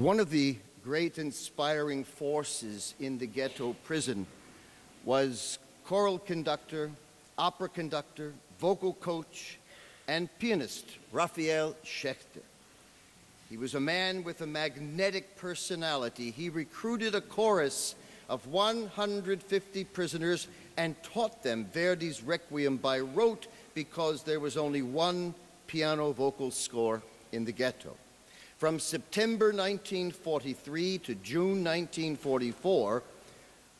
One of the great inspiring forces in the ghetto prison was choral conductor, opera conductor, vocal coach, and pianist Raphael Schechter. He was a man with a magnetic personality. He recruited a chorus of 150 prisoners and taught them Verdi's Requiem by rote because there was only one piano vocal score in the ghetto. From September 1943 to June 1944,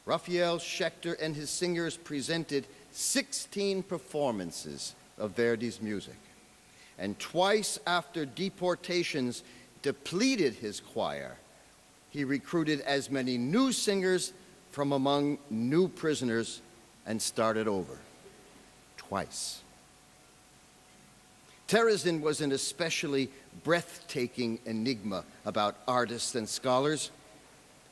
Raphael Schechter and his singers presented 16 performances of Verdi's music. And twice after deportations depleted his choir, he recruited as many new singers from among new prisoners and started over. Twice. Terezin was an especially breathtaking enigma about artists and scholars.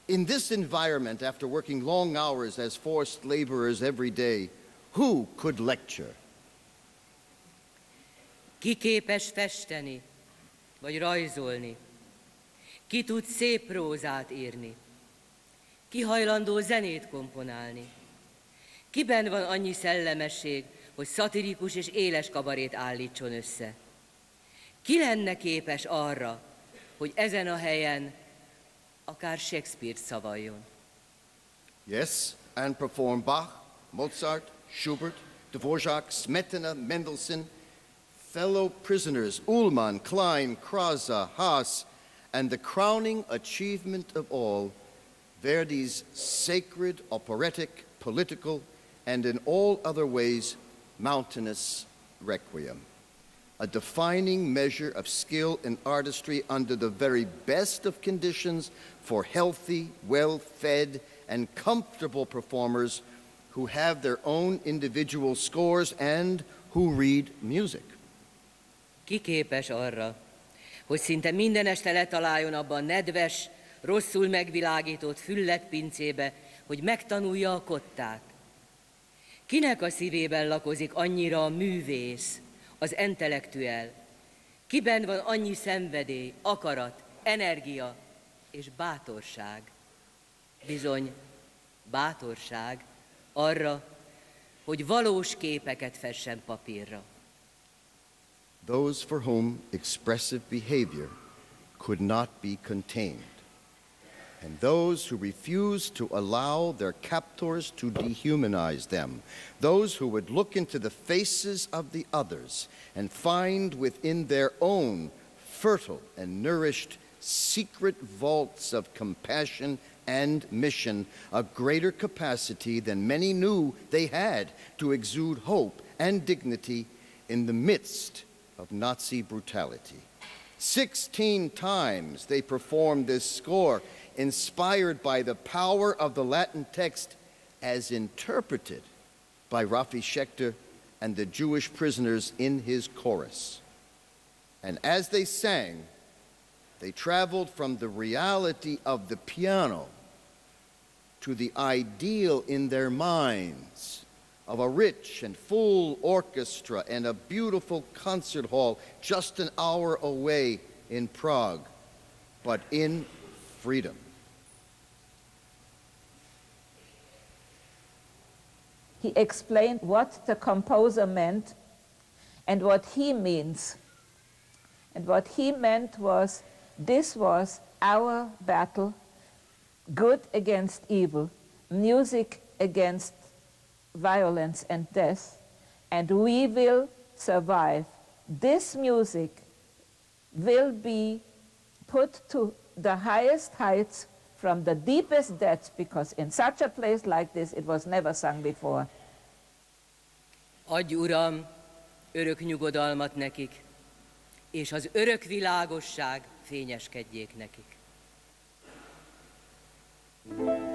In this environment, after working long hours as forced laborers every day, who could lecture? Ki képes festeni, vagy rajzolni? Ki tud szép prózát írni? Ki hajlandó zenét komponálni? Kiben van annyi szellemesség, hogy szatirikus és éles kabarét állítson össze? Ki lenne képes arra, hogy ezen a helyen akár Shakespeare-t szavaljon? Yes, and perform Bach, Mozart, Schubert, Dvorak, Smetana, Mendelssohn, fellow prisoners Ullmann, Klein, Kraza, Haas, and the crowning achievement of all, Verdi's sacred, operatic, political, and in all other ways mountainous requiem. A defining measure of skill and artistry under the very best of conditions for healthy, well fed, and comfortable performers who have their own individual scores and who read music. Ki képes arra, hogy szinte minden este letaláljon abban nedves, rosszul megvilágított füllet pincébe, hogy megtanulja a kottát? Kinek a szívében lakozik annyira a művész, az intellektuel? Kiben van annyi szenvedély, akarat, energia és bátorság? Bizony, bátorság arra, hogy valós képeket fessen papírra. Those for whom expressive behavior could not be contained. And those who refused to allow their captors to dehumanize them, those who would look into the faces of the others and find within their own fertile and nourished secret vaults of compassion and mission a greater capacity than many knew they had to exude hope and dignity in the midst of Nazi brutality. Sixteen times they performed this score inspired by the power of the Latin text as interpreted by Rafi Schechter and the Jewish prisoners in his chorus. And as they sang, they traveled from the reality of the piano to the ideal in their minds of a rich and full orchestra and a beautiful concert hall just an hour away in Prague, but in freedom. He explained what the composer meant and what he means. And what he meant was this was our battle, good against evil, music against violence and death, and we will survive. This music will be put to the highest heights from the deepest depths because in such a place like this it was never sung before. Adj, Uram, örök nyugodalmat nekik, és az örök világosság fényeskedjék nekik. thank you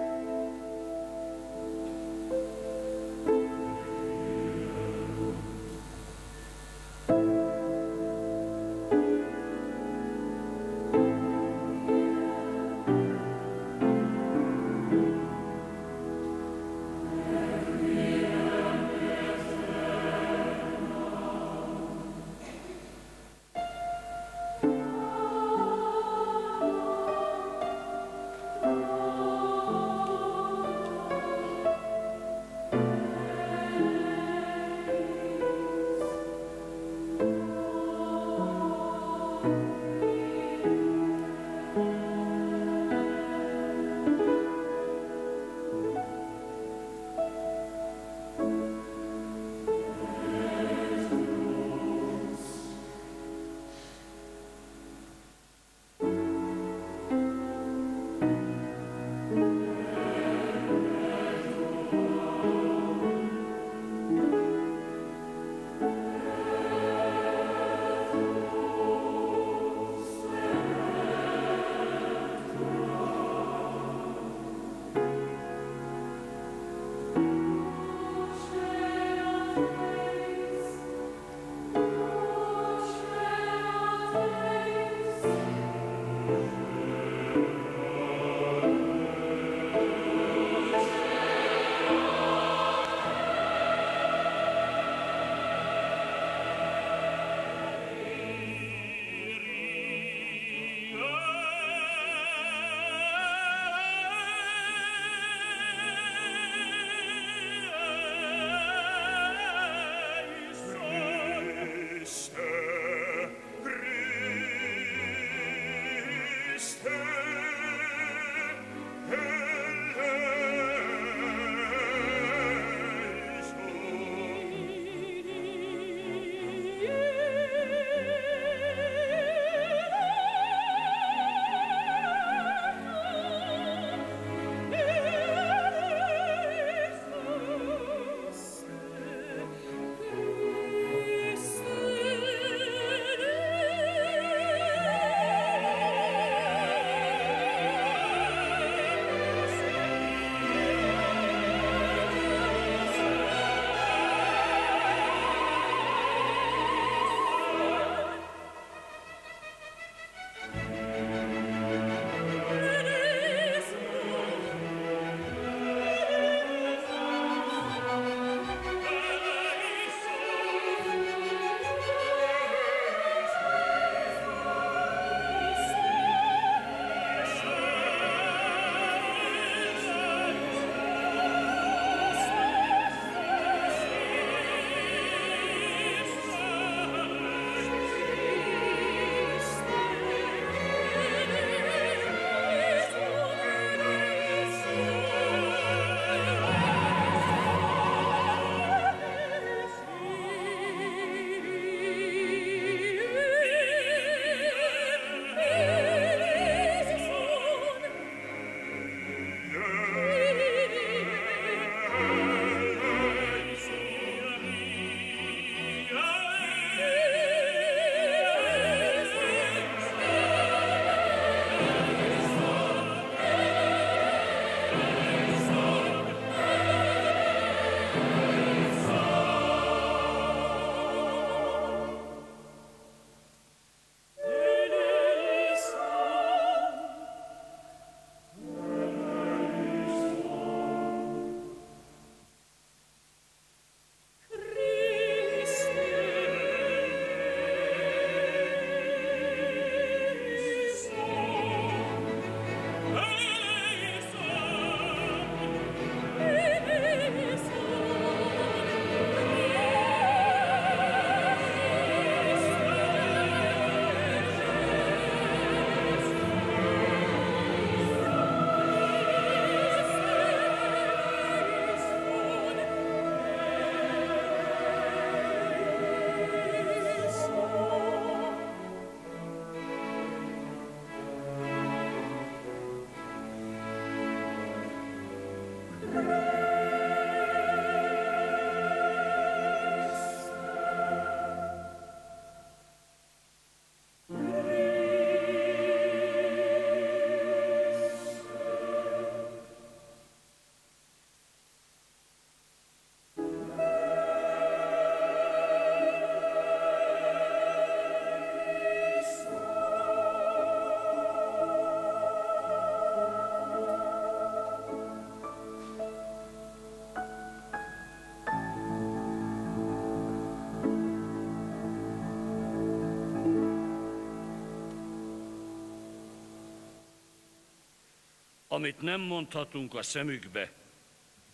Amit nem mondhatunk a szemükbe,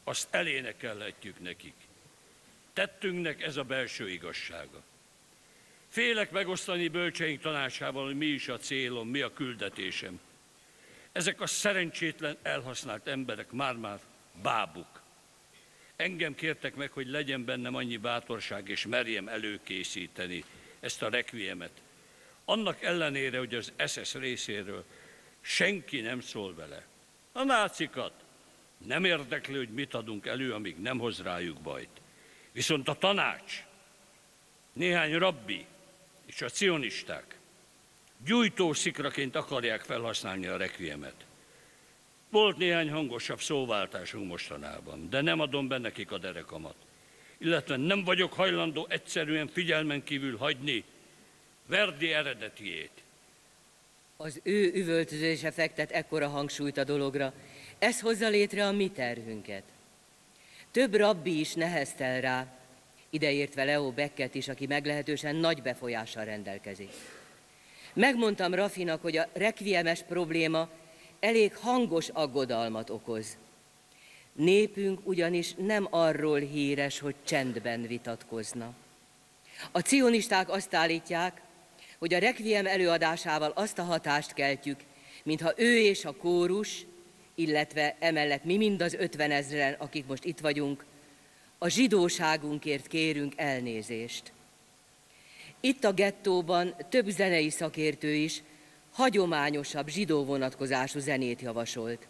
azt elénekelhetjük nekik. Tettünknek ez a belső igazsága. Félek megosztani bölcseink tanácsával, hogy mi is a célom, mi a küldetésem. Ezek a szerencsétlen, elhasznált emberek már-már bábuk. Engem kértek meg, hogy legyen bennem annyi bátorság, és merjem előkészíteni ezt a rekviemet. Annak ellenére, hogy az SS részéről senki nem szól vele. A nácikat nem érdekli, hogy mit adunk elő, amíg nem hoz rájuk bajt. Viszont a tanács, néhány rabbi és a cionisták gyújtószikraként akarják felhasználni a rekviemet. Volt néhány hangosabb szóváltásunk mostanában, de nem adom be nekik a derekamat. Illetve nem vagyok hajlandó egyszerűen figyelmen kívül hagyni Verdi eredetiét. Az ő üvöltözése fektet ekkora hangsúlyt a dologra, ez hozza létre a mi terhünket. Több rabbi is neheztel rá, ideértve Leo Becket is, aki meglehetősen nagy befolyással rendelkezik. Megmondtam Rafinak, hogy a rekviemes probléma elég hangos aggodalmat okoz. Népünk ugyanis nem arról híres, hogy csendben vitatkozna. A cionisták azt állítják, hogy a rekviem előadásával azt a hatást keltjük, mintha ő és a kórus, illetve emellett mi mind az ötven ezren, akik most itt vagyunk, a zsidóságunkért kérünk elnézést. Itt a gettóban több zenei szakértő is hagyományosabb zsidó vonatkozású zenét javasolt,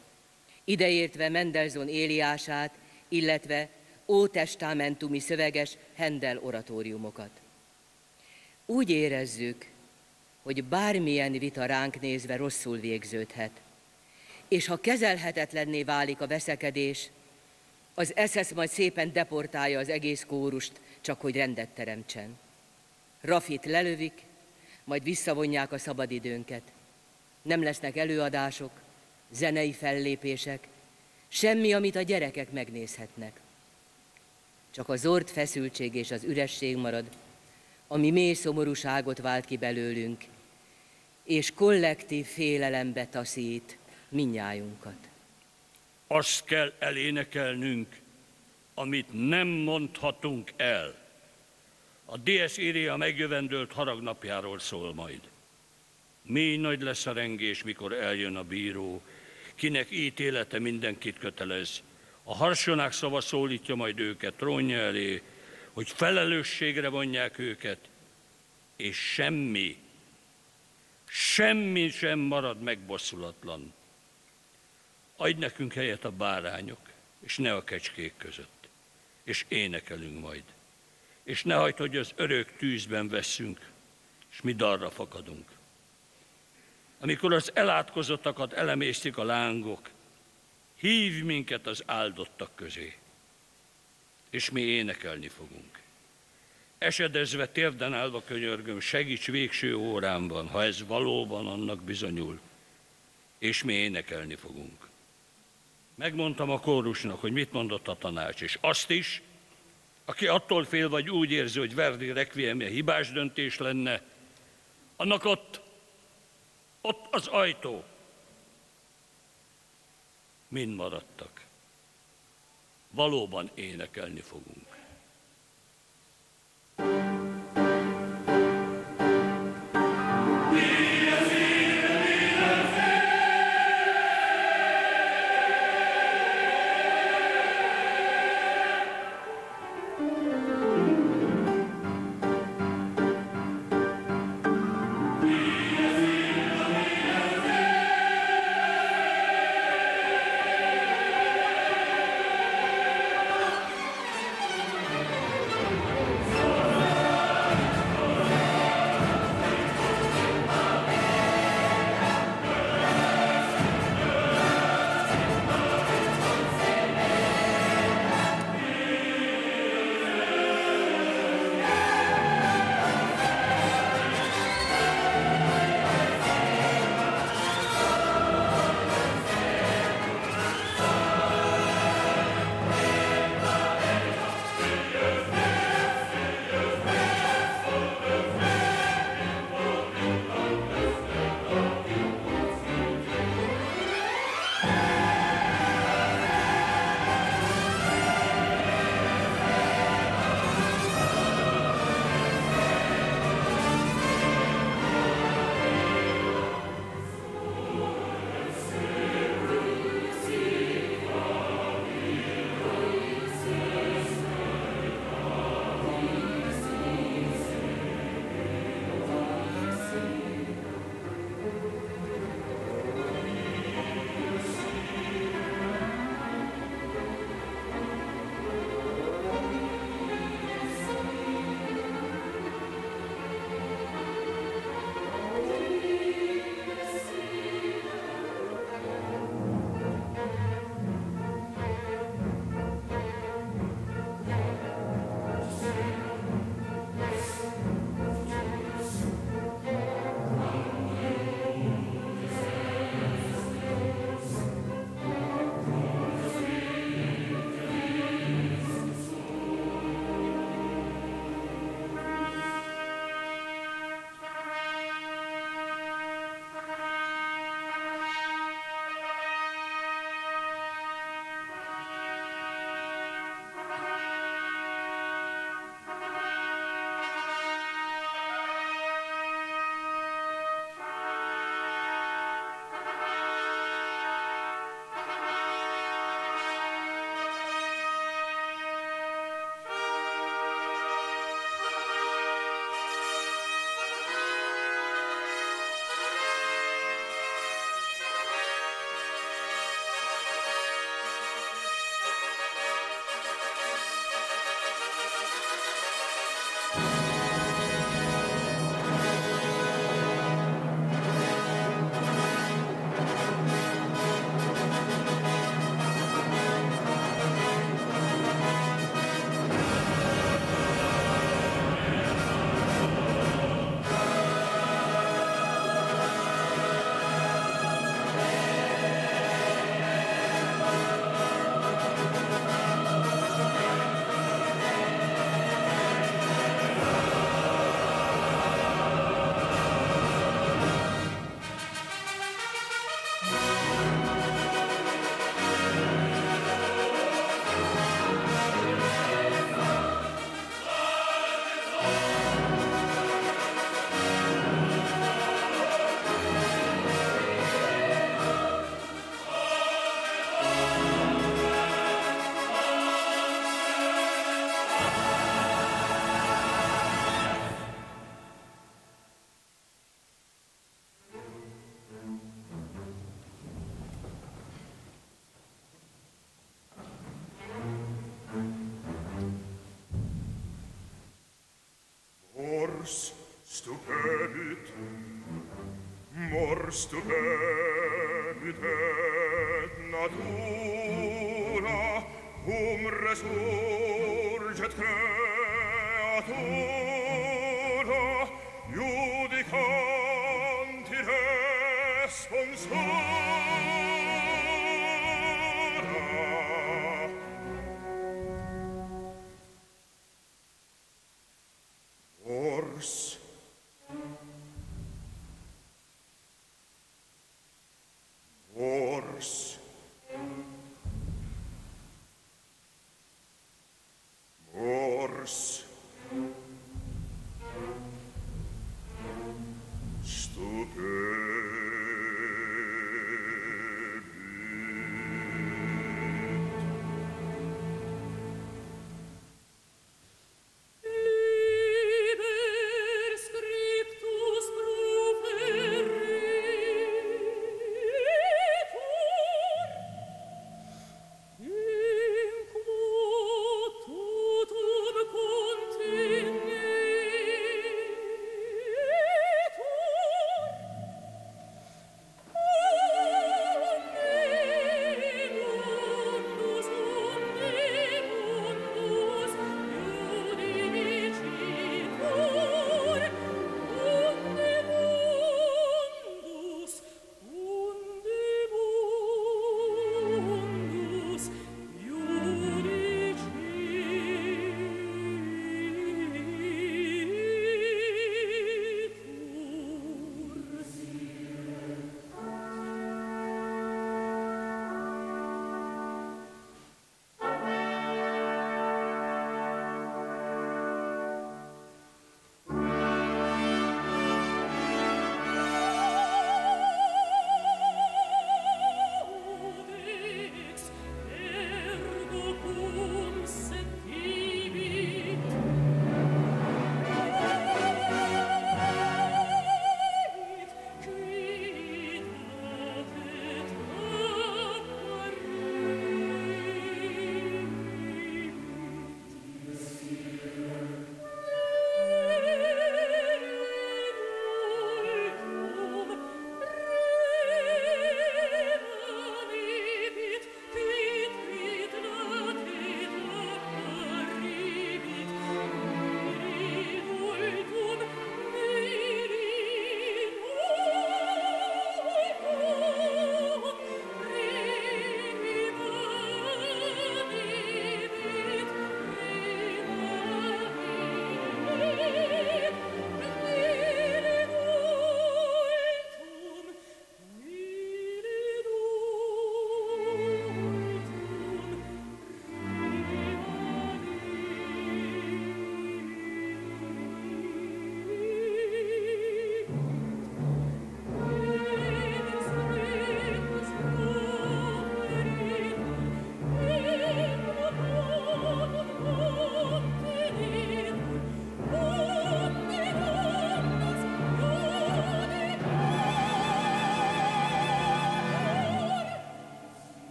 ideértve Mendelssohn Éliását, illetve ótestamentumi szöveges Hendel oratóriumokat. Úgy érezzük, hogy bármilyen vita ránk nézve rosszul végződhet, és ha kezelhetetlenné válik a veszekedés, az SS majd szépen deportálja az egész kórust, csak hogy rendet teremtsen. Rafit lelövik, majd visszavonják a szabadidőnket. Nem lesznek előadások, zenei fellépések, semmi, amit a gyerekek megnézhetnek. Csak a zord feszültség és az üresség marad, ami mély szomorúságot vált ki belőlünk, és kollektív félelembe taszít minnyájunkat. Azt kell elénekelnünk, amit nem mondhatunk el. A Dies Iria megjövendőlt haragnapjáról szól majd. Mély nagy lesz a rengés, mikor eljön a bíró, kinek ítélete mindenkit kötelez. A harsonák szava szólítja majd őket trónja elé, hogy felelősségre vonják őket, és semmi, semmi sem marad megbosszulatlan. Adj nekünk helyet a bárányok, és ne a kecskék között, és énekelünk majd. És ne hagyd, hogy az örök tűzben veszünk, és mi darra fakadunk. Amikor az elátkozottakat elemésztik a lángok, hív minket az áldottak közé, és mi énekelni fogunk. Esedezve térden állva könyörgöm, segíts végső órámban, ha ez valóban annak bizonyul, és mi énekelni fogunk. Megmondtam a kórusnak, hogy mit mondott a tanács, és azt is, aki attól fél vagy úgy érzi, hogy Verdi requiemje hibás döntés lenne, annak ott, ott az ajtó. Mind maradtak. Valóban énekelni fogunk. To bear.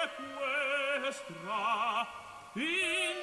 voce questra in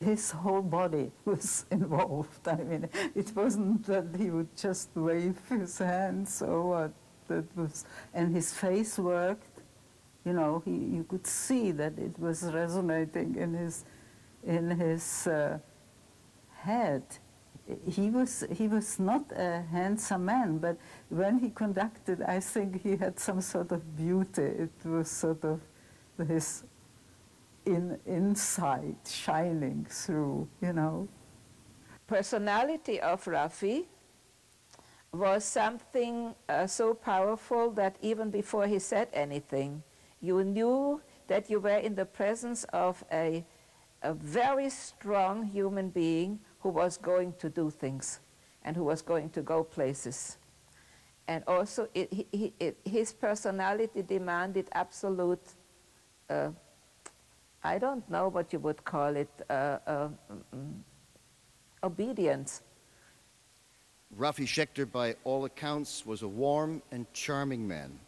his whole body was involved. I mean, it wasn't that he would just wave his hands or what. That was, and his face worked. You know, he, you could see that it was resonating in his, in his uh, head. He was, he was not a handsome man, but when he conducted, I think he had some sort of beauty. It was sort of his in, insight shining through, you know. Personality of Rafi was something uh, so powerful that even before he said anything, you knew that you were in the presence of a, a very strong human being who was going to do things and who was going to go places. And also, it, he, it, his personality demanded absolute uh, I don't know what you would call it, uh, uh, mm, obedience. Rafi Schechter, by all accounts, was a warm and charming man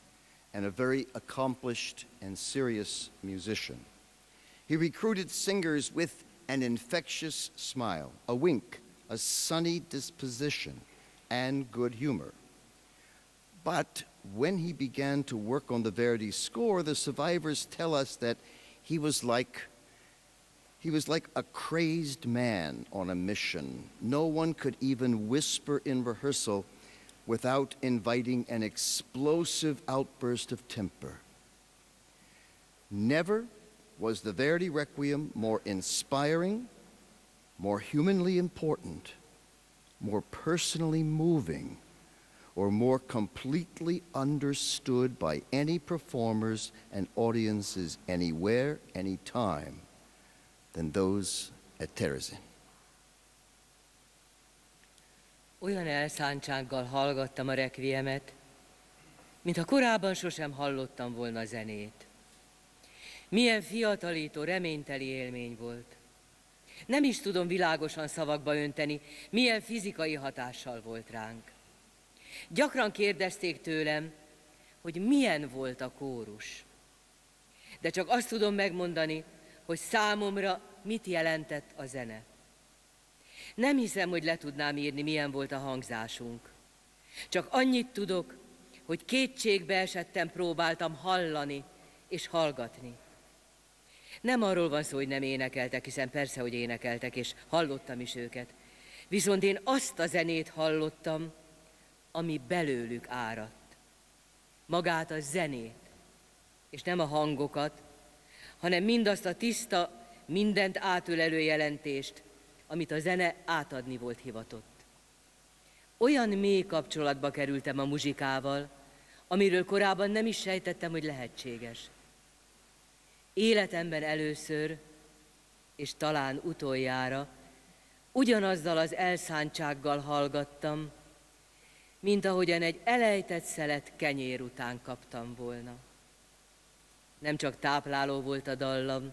and a very accomplished and serious musician. He recruited singers with an infectious smile, a wink, a sunny disposition, and good humor. But when he began to work on the Verdi score, the survivors tell us that he was like he was like a crazed man on a mission. No one could even whisper in rehearsal without inviting an explosive outburst of temper. Never was the Verdi Requiem more inspiring, more humanly important, more personally moving, or more completely understood by any performers and audiences anywhere, anytime than those at Terezin. Olyan elszántsággal hallgattam a rekviemet, mintha korábban sosem hallottam volna zenét. Milyen fiatalító, reményteli élmény volt. Nem is tudom világosan szavakba önteni, milyen fizikai hatással volt ránk. Gyakran kérdezték tőlem, hogy milyen volt a kórus. De csak azt tudom megmondani, hogy számomra mit jelentett a zene. Nem hiszem, hogy le tudnám írni, milyen volt a hangzásunk. Csak annyit tudok, hogy kétségbe esettem próbáltam hallani és hallgatni. Nem arról van szó, hogy nem énekeltek, hiszen persze, hogy énekeltek, és hallottam is őket. Viszont én azt a zenét hallottam, ami belőlük áradt. Magát a zenét, és nem a hangokat, hanem mindazt a tiszta, mindent átölelő jelentést, amit a zene átadni volt hivatott. Olyan mély kapcsolatba kerültem a muzsikával, amiről korábban nem is sejtettem, hogy lehetséges. Életemben először, és talán utoljára, ugyanazzal az elszántsággal hallgattam, mint ahogyan egy elejtett szelet kenyér után kaptam volna. Nem csak tápláló volt a dallam,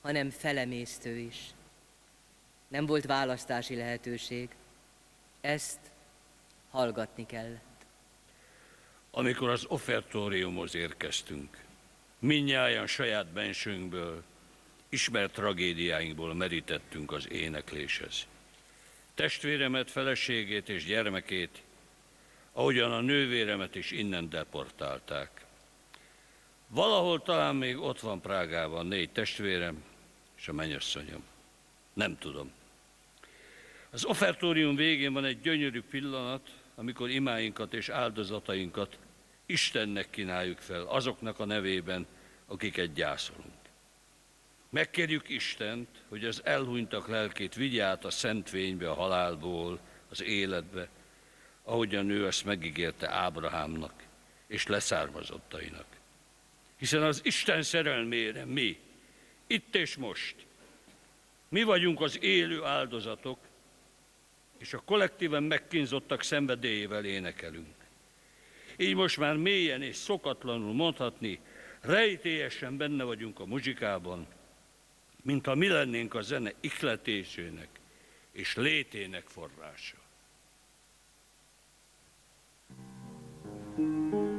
hanem felemésztő is. Nem volt választási lehetőség. Ezt hallgatni kellett. Amikor az offertóriumhoz érkeztünk, minnyáján saját bensőnkből, ismert tragédiáinkból merítettünk az énekléshez. Testvéremet, feleségét és gyermekét, ahogyan a nővéremet is innen deportálták. Valahol talán még ott van Prágában négy testvérem és a mennyasszonyom. Nem tudom. Az offertórium végén van egy gyönyörű pillanat, amikor imáinkat és áldozatainkat Istennek kínáljuk fel, azoknak a nevében, akiket gyászolunk. Megkérjük Istent, hogy az elhunytak lelkét vigye át a szentvénybe, a halálból, az életbe, ahogyan ő ezt megígérte Ábrahámnak és leszármazottainak. Hiszen az Isten szerelmére mi, itt és most, mi vagyunk az élő áldozatok, és a kollektíven megkínzottak szenvedélyével énekelünk. Így most már mélyen és szokatlanul mondhatni, rejtélyesen benne vagyunk a muzsikában, mint ha mi lennénk a zene ikletésének és létének forrása. Música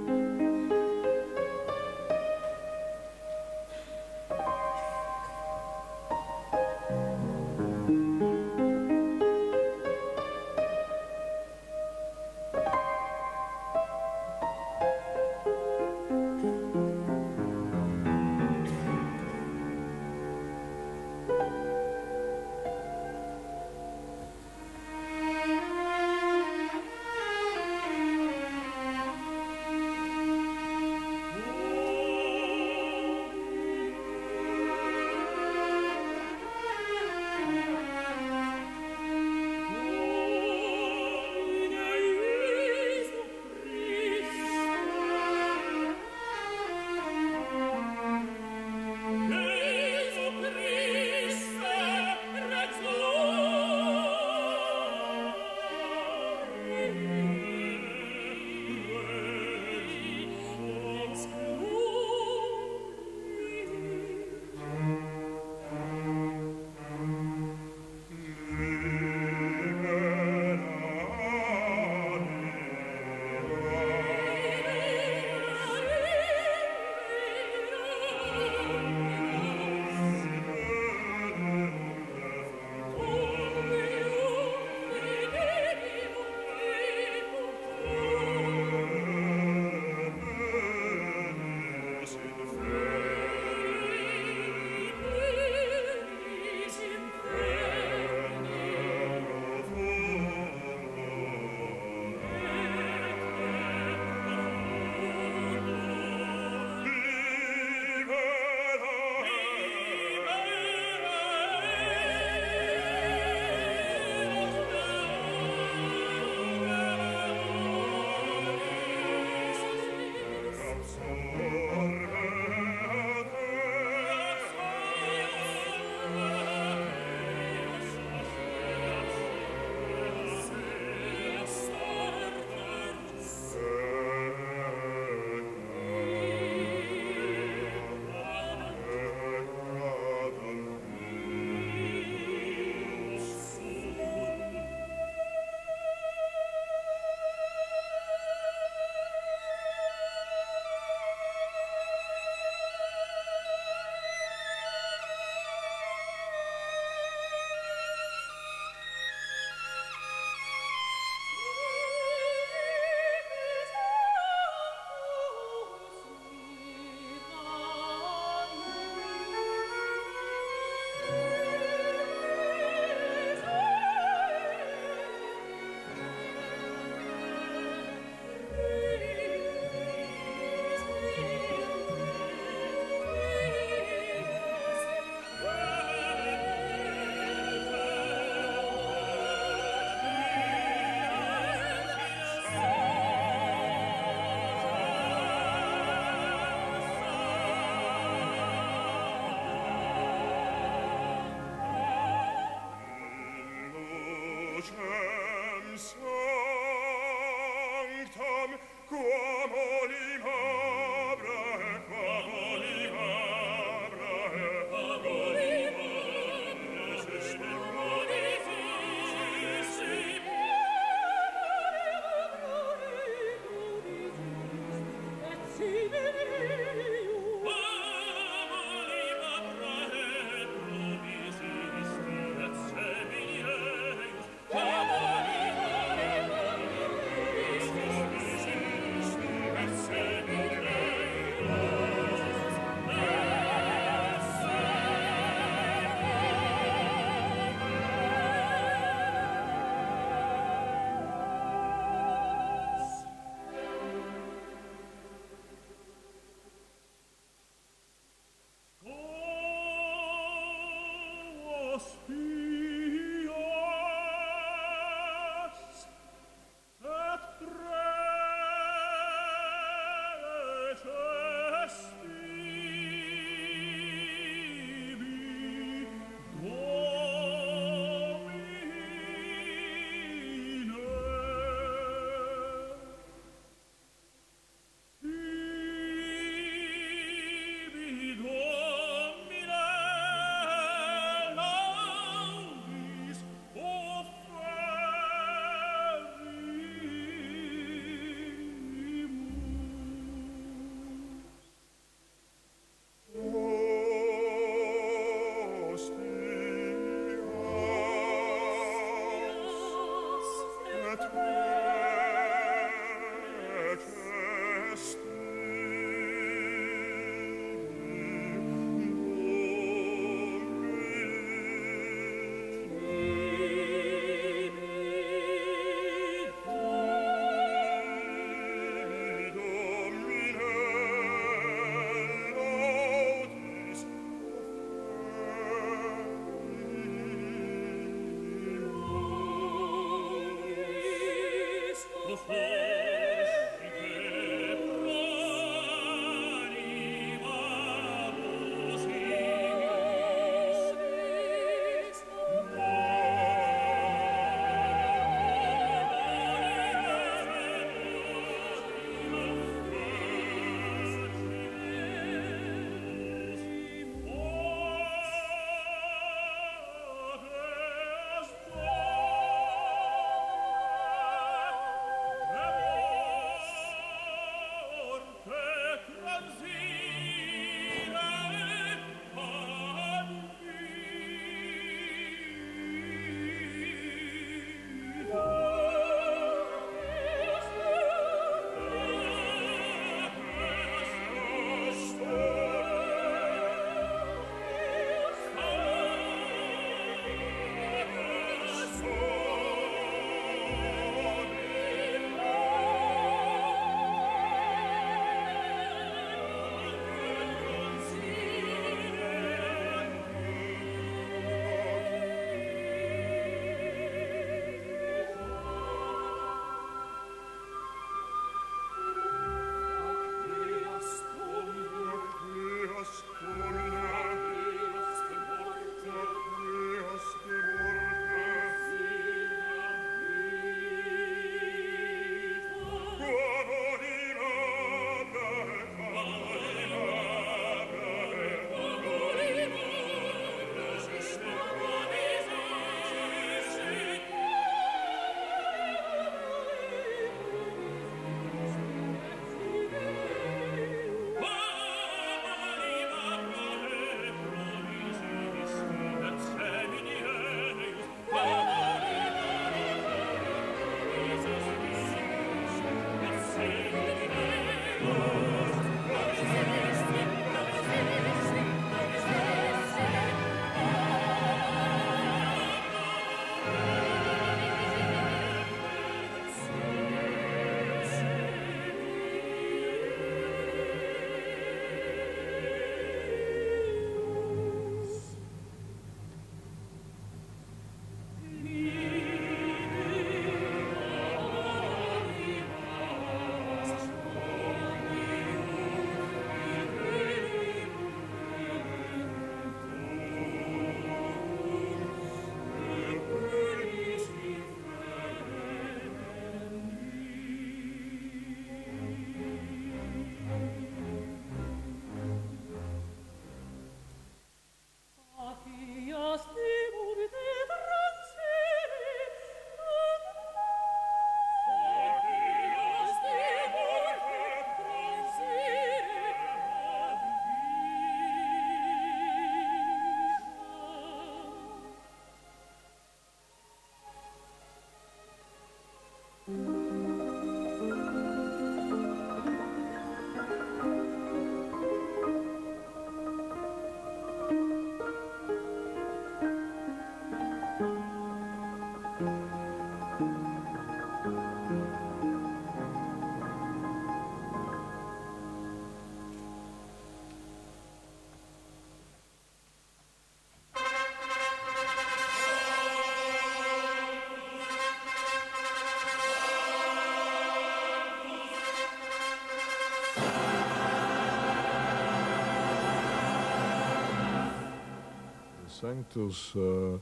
Sanctus uh,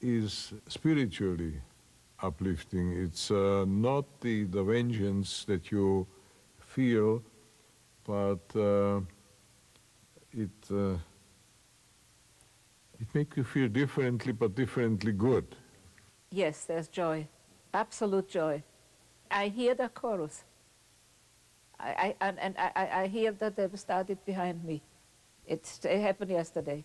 is spiritually uplifting. It's uh, not the, the vengeance that you feel, but uh, it, uh, it makes you feel differently, but differently good. Yes, there's joy, absolute joy. I hear the chorus. I, I, and and I, I hear that they've started behind me. It, it happened yesterday.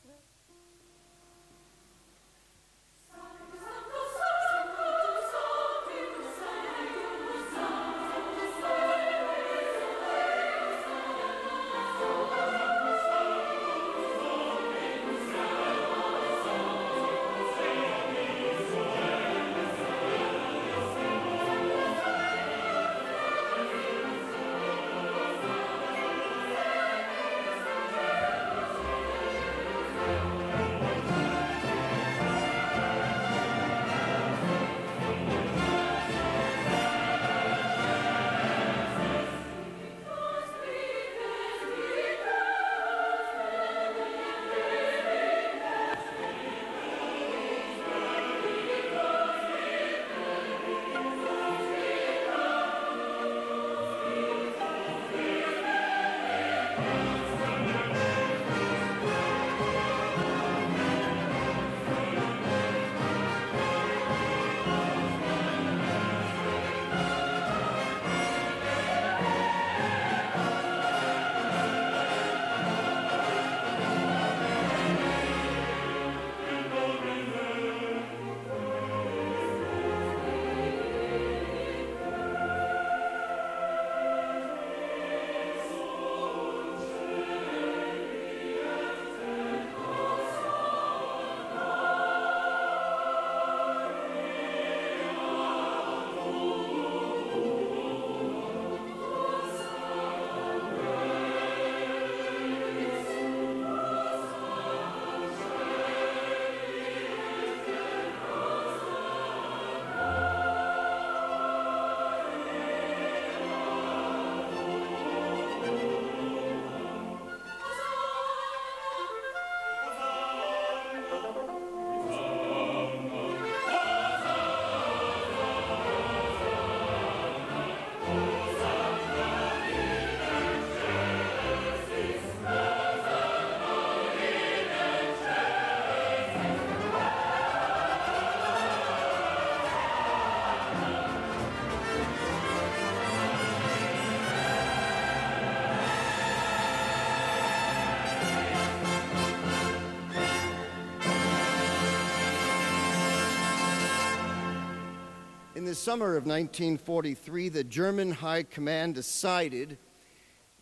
the summer of 1943, the German High Command decided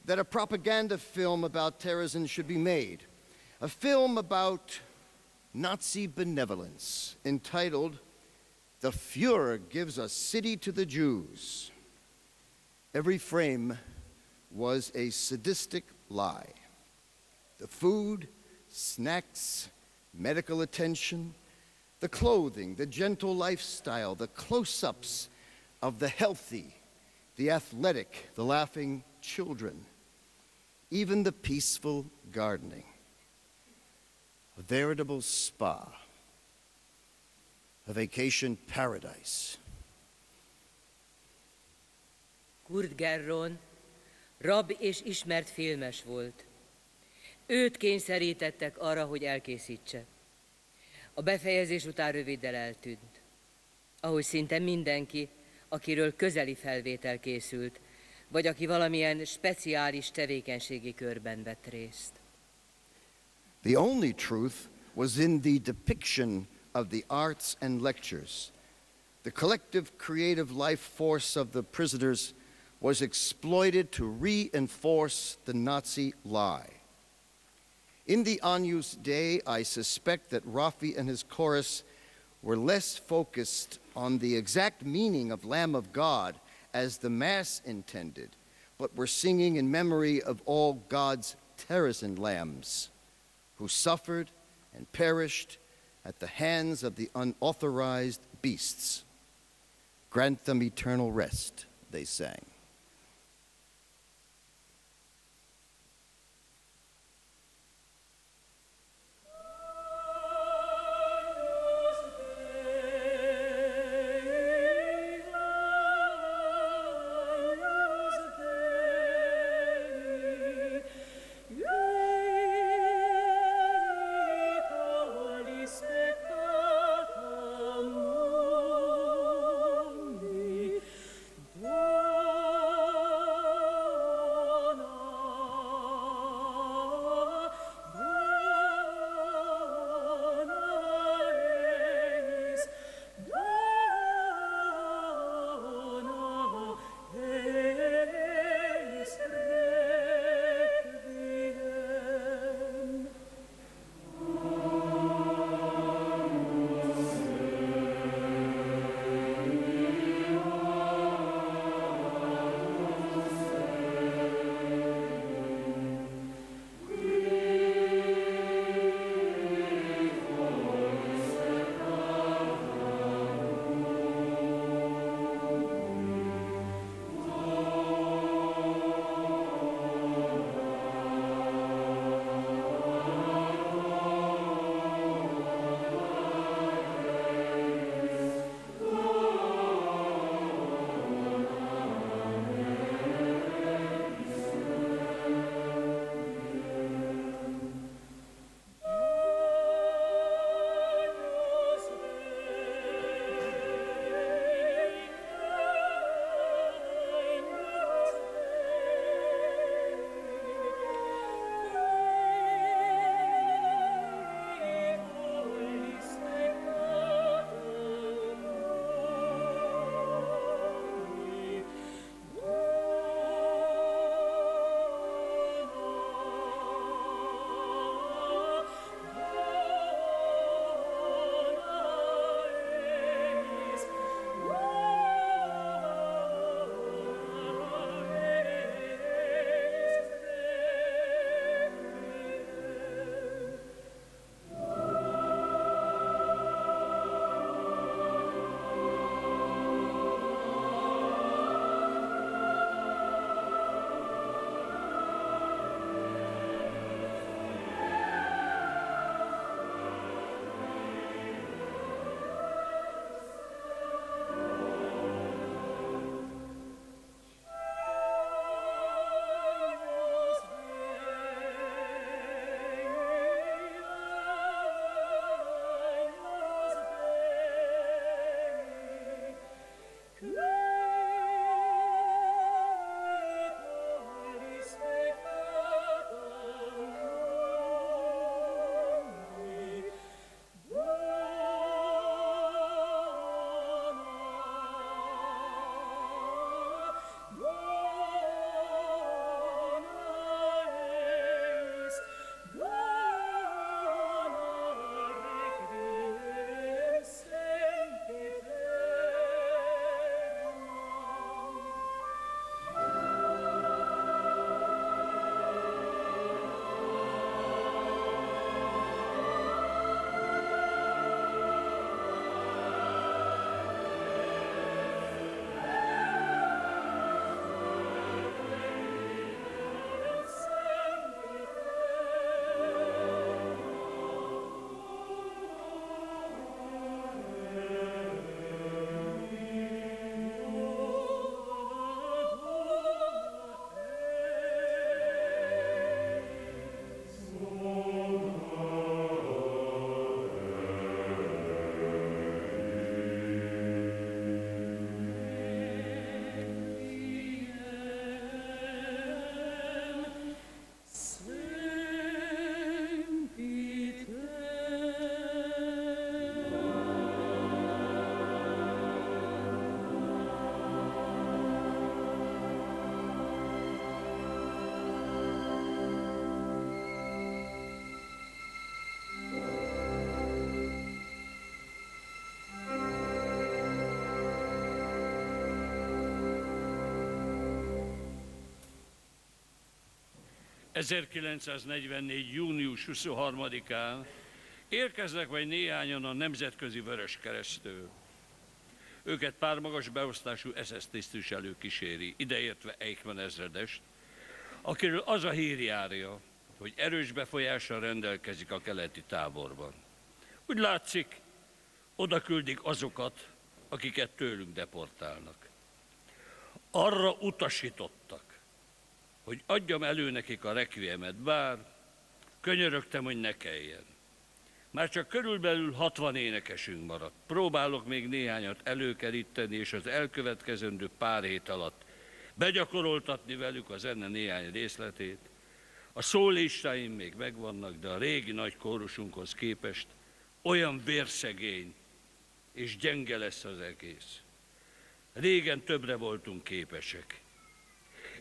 that a propaganda film about terrorism should be made. A film about Nazi benevolence entitled The Fuhrer Gives a City to the Jews. Every frame was a sadistic lie. The food, snacks, medical attention, the clothing, the gentle lifestyle, the close ups of the healthy, the athletic, the laughing children, even the peaceful gardening. A veritable spa, a vacation paradise. Kurt Gerron rab és ismert filmes volt. Őt kényszerítettek arra, hogy elkészítse. A befejezés után röviddel eltűnt. Ahogy szinte mindenki, akiről közeli felvétel készült, vagy aki valamilyen speciális tevékenységi körben vett részt. The only truth was in the depiction of the arts and lectures. The collective creative life force of the prisoners was exploited to reinforce the Nazi lie. In the Agnus Dei, I suspect that Rafi and his chorus were less focused on the exact meaning of Lamb of God as the Mass intended, but were singing in memory of all God's terracin lambs who suffered and perished at the hands of the unauthorized beasts. Grant them eternal rest, they sang. 1944. június 23-án érkeznek vagy néhányan a Nemzetközi Vörös Keresztől. Őket pár magas beosztású SS tisztviselő kíséri, ideértve Eichmann ezredest, akiről az a hír járja, hogy erős befolyással rendelkezik a keleti táborban. Úgy látszik, oda küldik azokat, akiket tőlünk deportálnak. Arra utasítottak, hogy adjam elő nekik a rekviemet, bár könyörögtem, hogy ne kelljen. Már csak körülbelül 60 énekesünk maradt. Próbálok még néhányat előkeríteni, és az elkövetkezendő pár hét alatt begyakoroltatni velük a zene néhány részletét. A szólistáim még megvannak, de a régi nagy kórusunkhoz képest olyan vérszegény és gyenge lesz az egész. Régen többre voltunk képesek.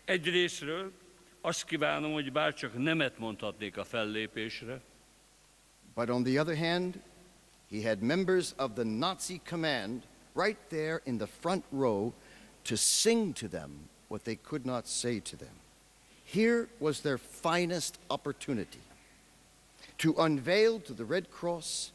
Egyrésztről azt kívánom, hogy bárcsak nemet mondhatnék a fellépésre, But on the other hand, he had members of the Nazi command right there in the front row to sing to them what they could not say to them. Here was their finest opportunity to unveil to the Red Cross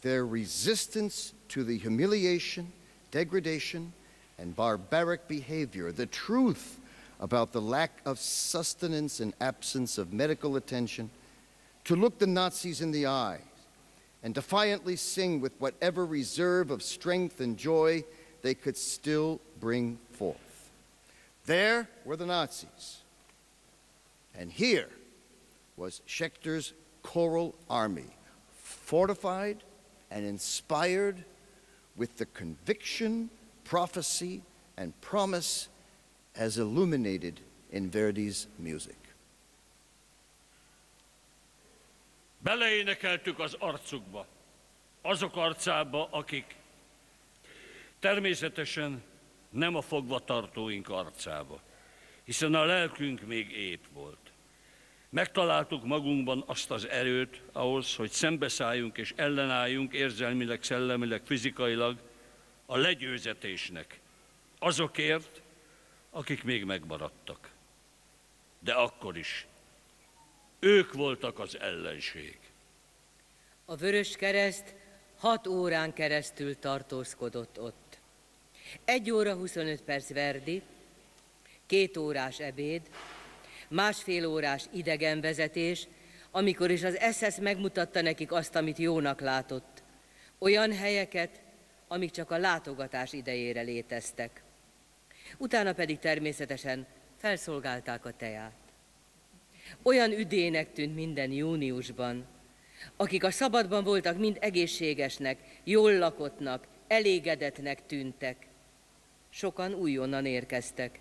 their resistance to the humiliation, degradation, and barbaric behavior, the truth about the lack of sustenance and absence of medical attention, to look the Nazis in the eye and defiantly sing with whatever reserve of strength and joy they could still bring forth. There were the Nazis. And here was Schechter's choral army, fortified and inspired with the conviction, prophecy, and promise as illuminated in Verdi's music. Beleénekeltük az arcukba, azok arcába, akik természetesen nem a fogvatartóink arcába, hiszen a lelkünk még épp volt. Megtaláltuk magunkban azt az erőt ahhoz, hogy szembeszálljunk és ellenálljunk érzelmileg, szellemileg, fizikailag a legyőzetésnek. Azokért, akik még megmaradtak. De akkor is ők voltak az ellenség. A Vörös Kereszt hat órán keresztül tartózkodott ott. Egy óra 25 perc Verdi, két órás ebéd, másfél órás idegenvezetés, amikor is az SS megmutatta nekik azt, amit jónak látott. Olyan helyeket, amik csak a látogatás idejére léteztek. Utána pedig természetesen felszolgálták a teát. Olyan üdének tűnt minden júniusban, akik a szabadban voltak, mind egészségesnek, jól lakottnak, elégedetnek tűntek. Sokan újonnan érkeztek.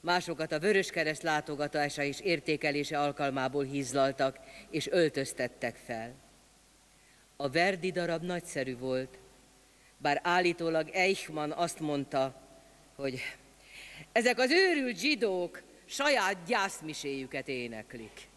Másokat a Vöröskereszt látogatása és értékelése alkalmából hízlaltak és öltöztettek fel. A Verdi darab nagyszerű volt, bár állítólag Eichmann azt mondta, hogy ezek az őrült zsidók saját gyászmiséjüket éneklik.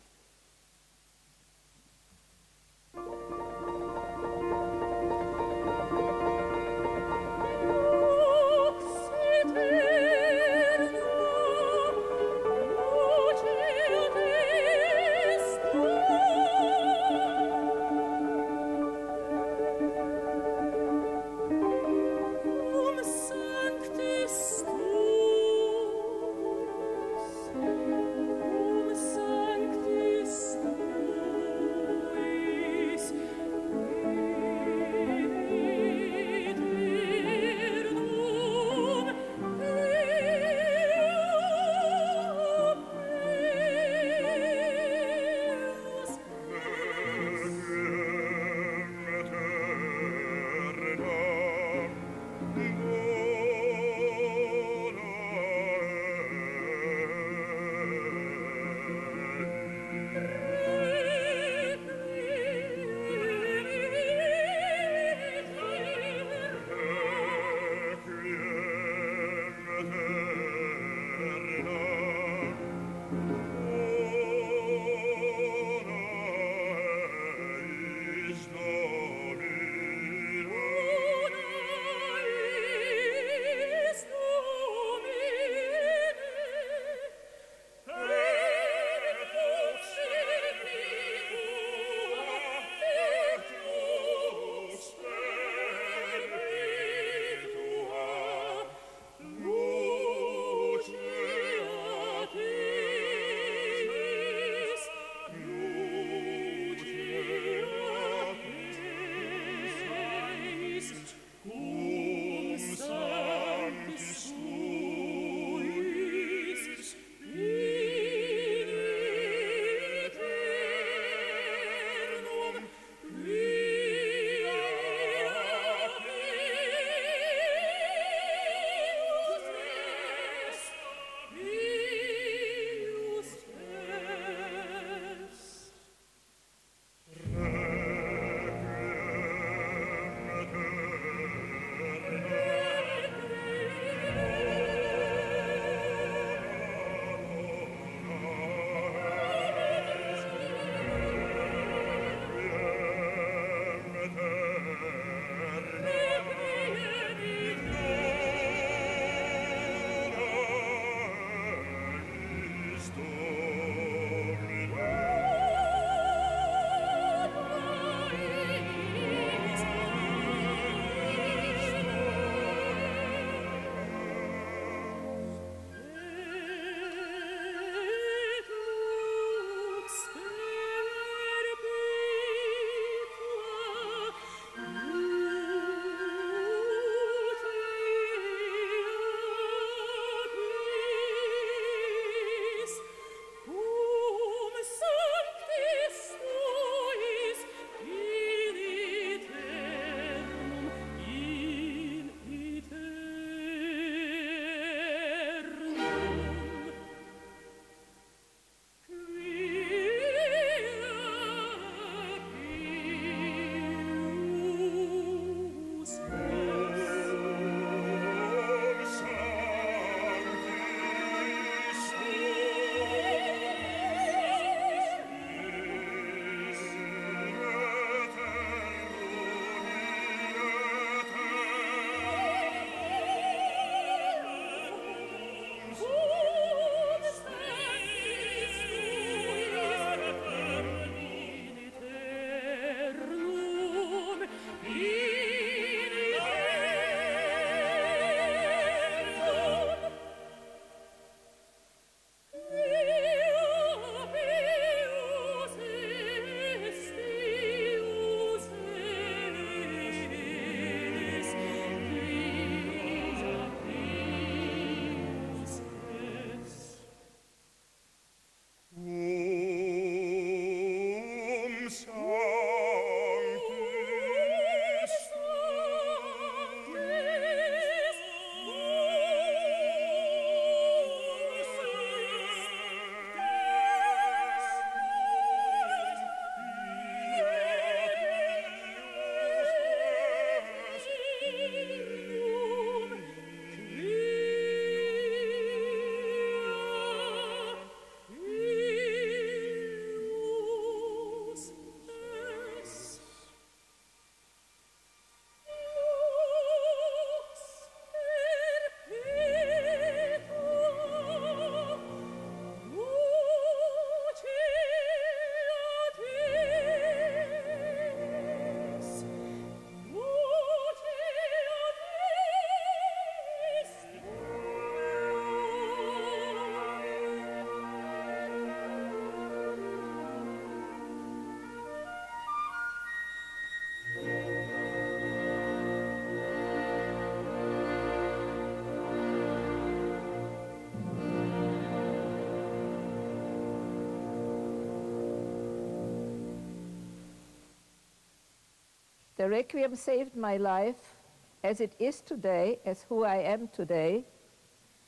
The Requiem saved my life as it is today, as who I am today,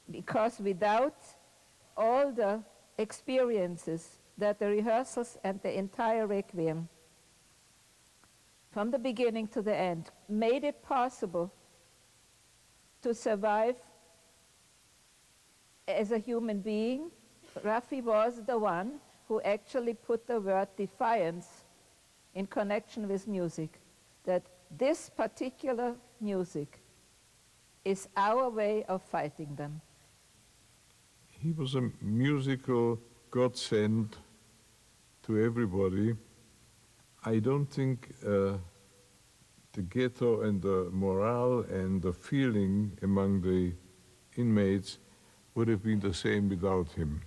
because without all the experiences that the rehearsals and the entire Requiem, from the beginning to the end, made it possible to survive as a human being, Rafi was the one who actually put the word defiance in connection with music. That this particular music is our way of fighting them. He was a musical godsend to everybody. I don't think uh, the ghetto and the morale and the feeling among the inmates would have been the same without him.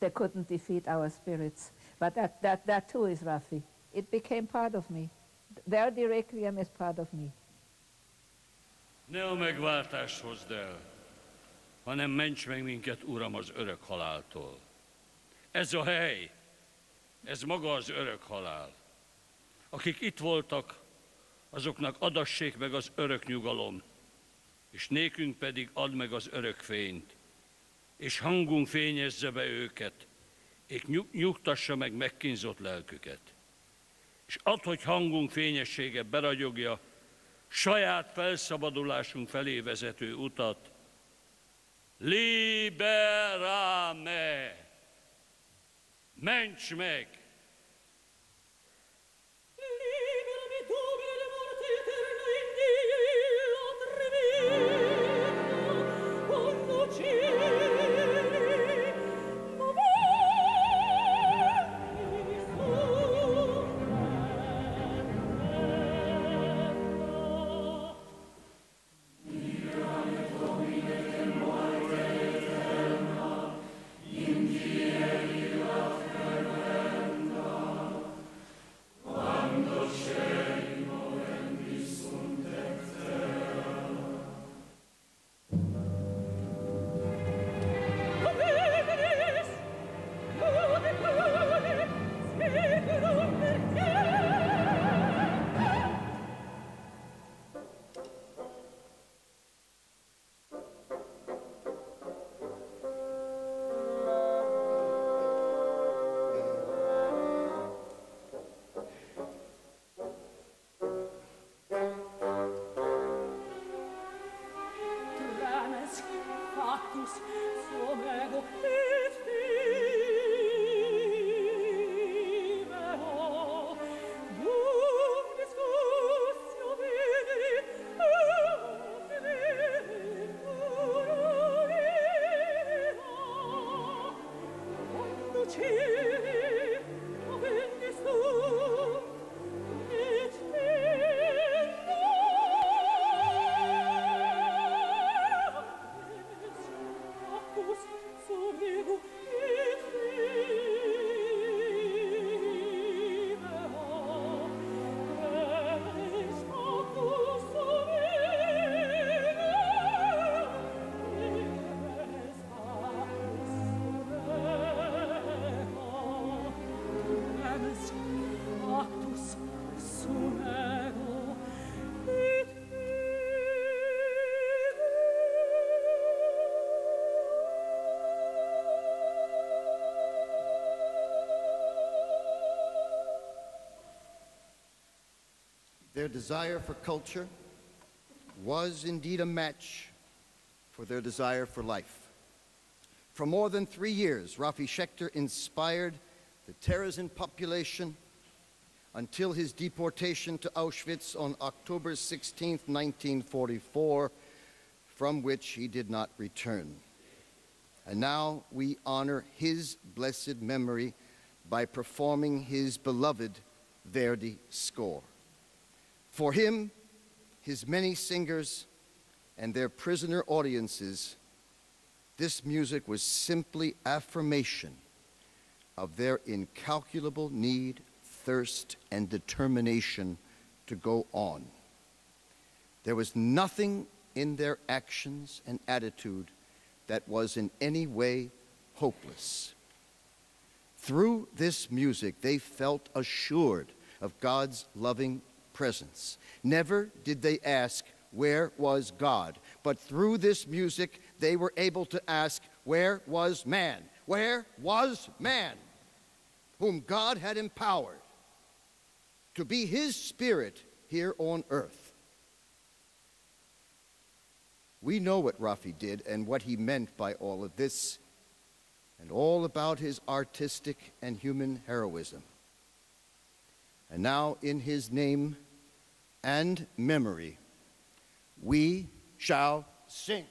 They couldn't defeat our spirits. But that, that, that too is Rafi. It became part of me. Verdi Requiem is part of me. Ne a megváltást hozd el, hanem ments meg minket, Uram, az örök haláltól. Ez a hely, ez maga az örök halál. Akik itt voltak, azoknak adassék meg az örök nyugalom, és nékünk pedig add meg az örök fényt, és hangunk fényezze be őket, és nyug- nyugtassa meg megkínzott lelküket. És add, hogy hangunk fényessége beragyogja saját felszabadulásunk felé vezető utat. Liberame! Ments meg! Their desire for culture was indeed a match for their desire for life. For more than three years, Rafi Schechter inspired the Terezin population until his deportation to Auschwitz on October 16, 1944, from which he did not return. And now we honor his blessed memory by performing his beloved Verdi score. For him, his many singers, and their prisoner audiences, this music was simply affirmation of their incalculable need, thirst, and determination to go on. There was nothing in their actions and attitude that was in any way hopeless. Through this music, they felt assured of God's loving presence. Never did they ask, Where was God? But through this music, they were able to ask, Where was man? Where was man? Whom God had empowered to be his spirit here on earth. We know what Rafi did and what he meant by all of this, and all about his artistic and human heroism. And now, in his name and memory, we shall sing.